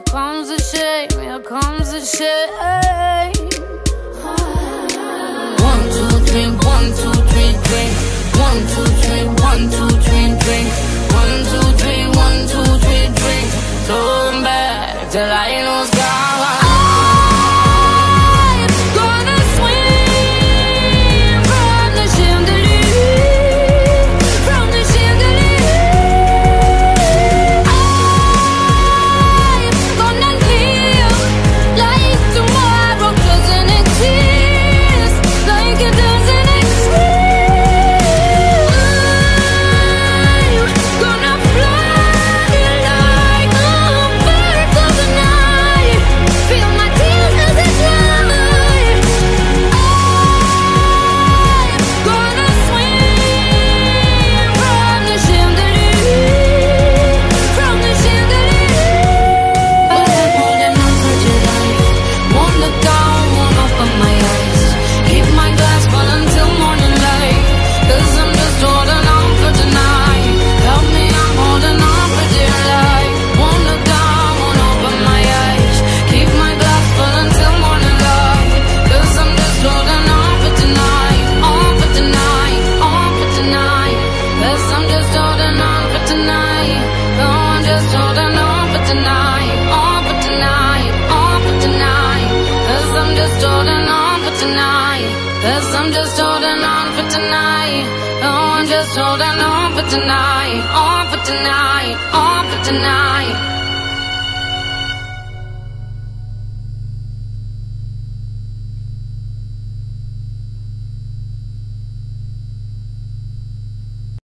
Here comes the shame, here comes the shame. One, two, three, one, two, three, drink. One, two, three, one, two, three, drink. One, two, three, one, two, three, drink. Throw them back, the light gone. tonight. Cause I'm just holding on for tonight. Oh, I'm just holding on for tonight. On for tonight. On for tonight.